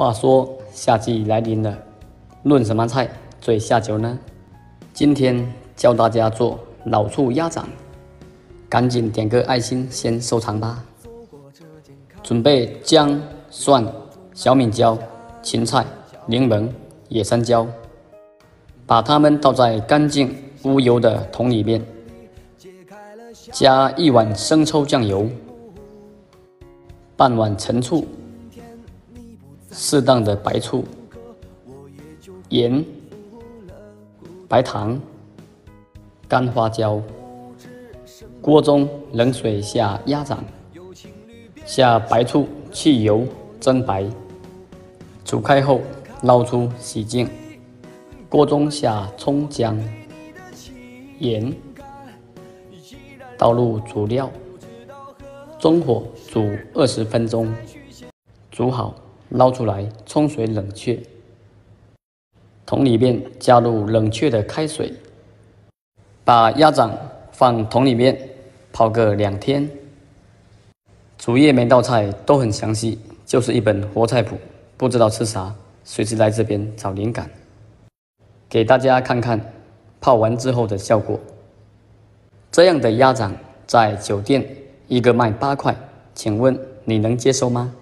话说夏季来临了，论什么菜最下酒呢？今天教大家做老醋鸭掌，赶紧点个爱心先收藏吧。准备姜、蒜、小米椒、芹菜、柠檬、野山椒，把它们倒在干净无油的桶里面，加一碗生抽酱油，半碗陈醋。适当的白醋、盐、白糖、干花椒。锅中冷水下鸭掌，下白醋去油蒸白，煮开后捞出洗净。锅中下葱姜、盐，倒入主料，中火煮二十分钟，煮好。捞出来，冲水冷却。桶里面加入冷却的开水，把鸭掌放桶里面泡个两天。主页每道菜都很详细，就是一本活菜谱。不知道吃啥，随时来这边找灵感。给大家看看泡完之后的效果。这样的鸭掌在酒店一个卖八块，请问你能接受吗？